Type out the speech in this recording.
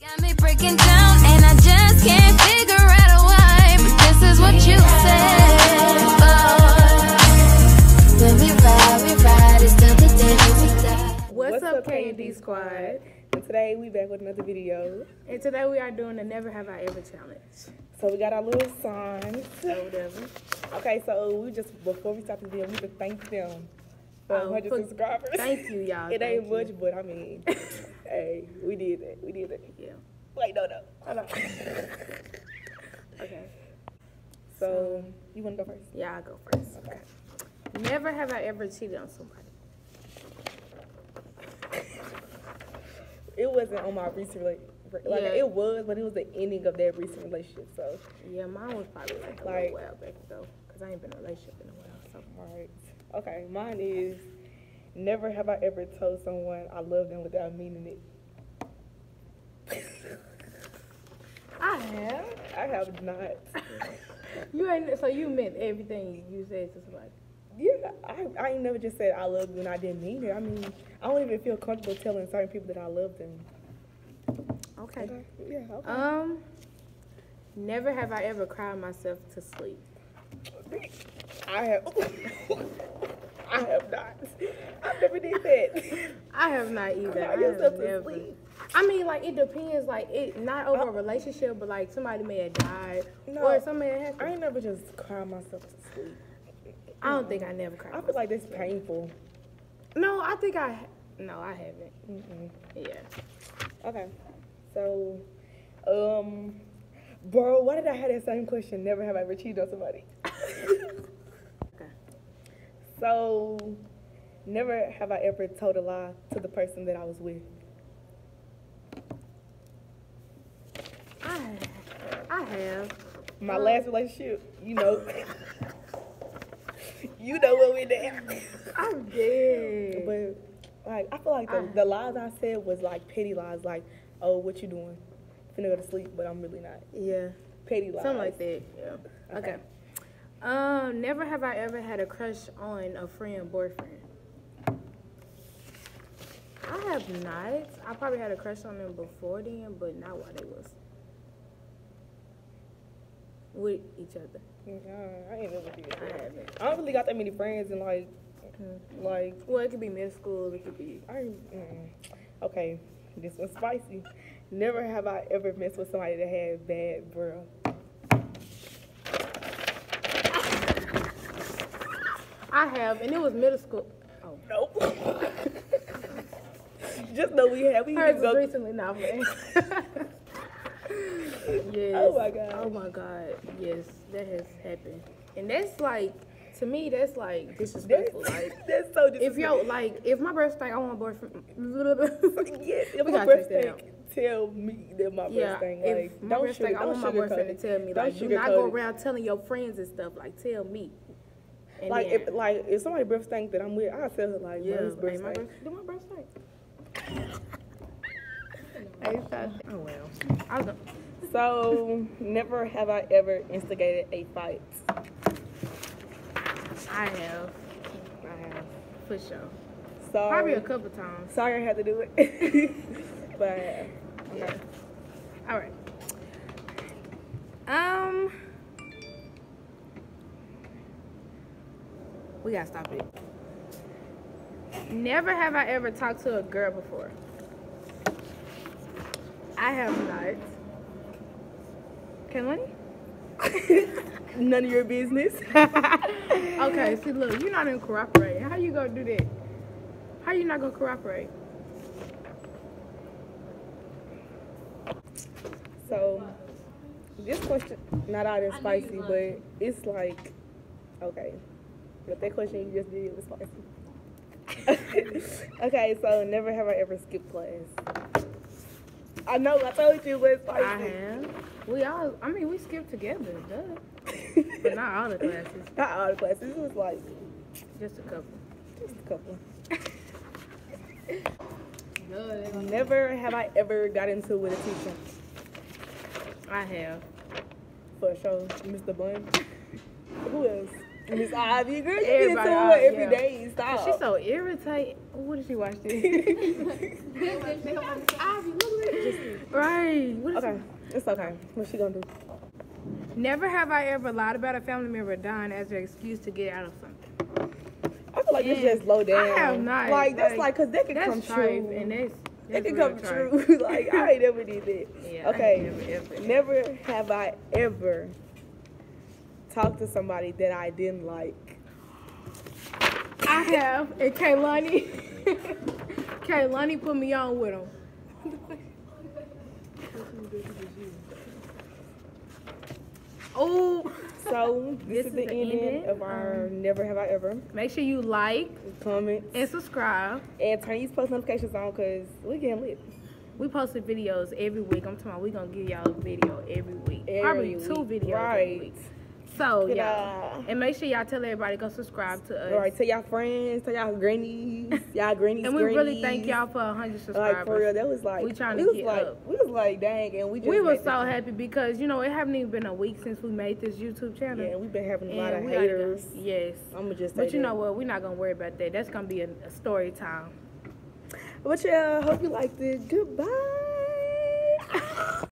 Got me breaking down, and I just can't figure out why. But this is what you said. Oh, when we ride, we ride, it's till the day we die. What's, up, K&D Squad? And today we back with another video. And today we are doing the Never Have I Ever challenge. So we got our little signs. Or whatever. Okay, so we just before we start the video, we just thank them for 100 um, for- subscribers. Thank you, y'all. It ain't you. much, but I mean, hey, we did it. We did it. Yeah. Wait, no, no. Hold on. Okay. So you want to go first? Yeah, I'll go first. Okay. Never have I ever cheated on somebody. It wasn't on my recent relationship. Like Yeah. it was, but it was the ending of that recent relationship. So, Yeah, mine was probably like a Like- little while back ago. Because I ain't been in a relationship in a while. So. all right. Okay, mine is never have I ever told someone I love them without meaning it. I have. I have not. You ain't, so you meant everything you said to somebody. Yeah, I, I ain't never just said I love you and I didn't mean it. I mean, I don't even feel comfortable telling certain people that I love them. Okay. Okay. Yeah. Okay. Um, never have I ever cried myself to sleep. I have. I have not. I've never did that. I have not either. Cry I have never. I mean, like it depends. Like it not over a relationship, but like somebody may have died No. or something happened. I ain't never just cried myself to sleep. I don't think I never cried. I feel like that's painful. no, I think I. No, I haven't. Mm-mm. Yeah. Okay. So, um, bro, why did I have that same question? Never have I ever cheated on somebody. Okay. So, never have I ever told a lie to the person that I was with. I. I have. My um, last relationship, you know, you know what we did. I did. But like, I feel like the, the lies I said was like petty lies, like, oh, what you doing? Finna go to sleep, but I'm really not. yeah. Petty lies. Something like that. Yeah. Okay. Um, never have I ever had a crush on a friend boyfriend. I have not. I probably had a crush on them before then, but not while they was with each other. I ain't never did I haven't. I don't really got that many friends, and like, like, Well, it could be middle school. It could be. I mm. okay, this one's spicy. Never have I ever messed with somebody that had bad breath. I have, and it was middle school. Oh, Nope. Just know we have. We hers go. recently not playing. yes. Oh my God. Oh my god. Yes, that has happened, and that's like, to me, that's like That's, disrespectful. like, that's so if yo, like, if my think I want a boyfriend, Yes, if my gotta breast take that thing tell me that my yeah, breast thing, if like, my don't sugar, think I want my boyfriend to tell me, Don't like, do not go around telling your friends and stuff. Like, tell me. And Like, then- if, like, if somebody breath stink that I'm with, I tell her like, yeah, yeah, breath hey, my breath, do my breath stink? Hey, stop. Oh well. I was, So, never have I ever instigated a fight. I have, I have. for sure. Sorry. Probably a couple times. Sorry I had to do it. but I have. Yeah. All right. Um. We gotta stop it. Never have I ever talked to a girl before. I have not. Kaelani? None of your business. Okay, see, look, you're not gonna cooperate. How you gonna do that? How you not gonna cooperate? So, this question not all that spicy, but it's like, okay, but that question you just did was spicy. okay, so never have I ever skipped class. I know I told you, but it's spicy. I have. We all, I mean, we skipped together, duh. But not all the classes, Not all the classes. It was like just a couple. just a couple. Never have I ever got into it with a teacher. I have. For sure, Mr. Bun. Who else? Miss Ivy, girl, you get it uh, every yeah. day. Stop. She's so irritated. What did she watch this? right. What is okay, it's okay. What's she gonna do? Never have I ever lied about a family member dying as an excuse to get out of something. I feel like it's Yeah. just low down. I have not. Like that's like, cause that could come true. and that's, it could come true. like I ain't never did that. Yeah, okay. never, ever. Never have I ever talked to somebody that I didn't like. I have, and Kaelani, Kaelani put me on with him. Oh, So this, This is is the, the ending, ending. of our um, Never Have I Ever make sure you like comment, and subscribe. and turn these post notifications on because we getting lit. We posted videos every week. I'm talking about we gonna give y'all a video every week. Every Probably two week, videos right. every week. So yeah. And make sure y'all tell everybody go subscribe to us. All right, tell y'all friends, tell y'all grannies, y'all grannies. And we really thank y'all for 100 subscribers. Like for real, that was like We trying to was get like up. we was like dang, and we just we were so happy because you know it haven't even been a week since we made this YouTube channel. Yeah, we've been having a lot of and we gotta go- haters. Yes. I'm gonna just say But you that. know what? We're not gonna worry about that. That's gonna be a, a story time. But yeah, hope you liked it. Goodbye.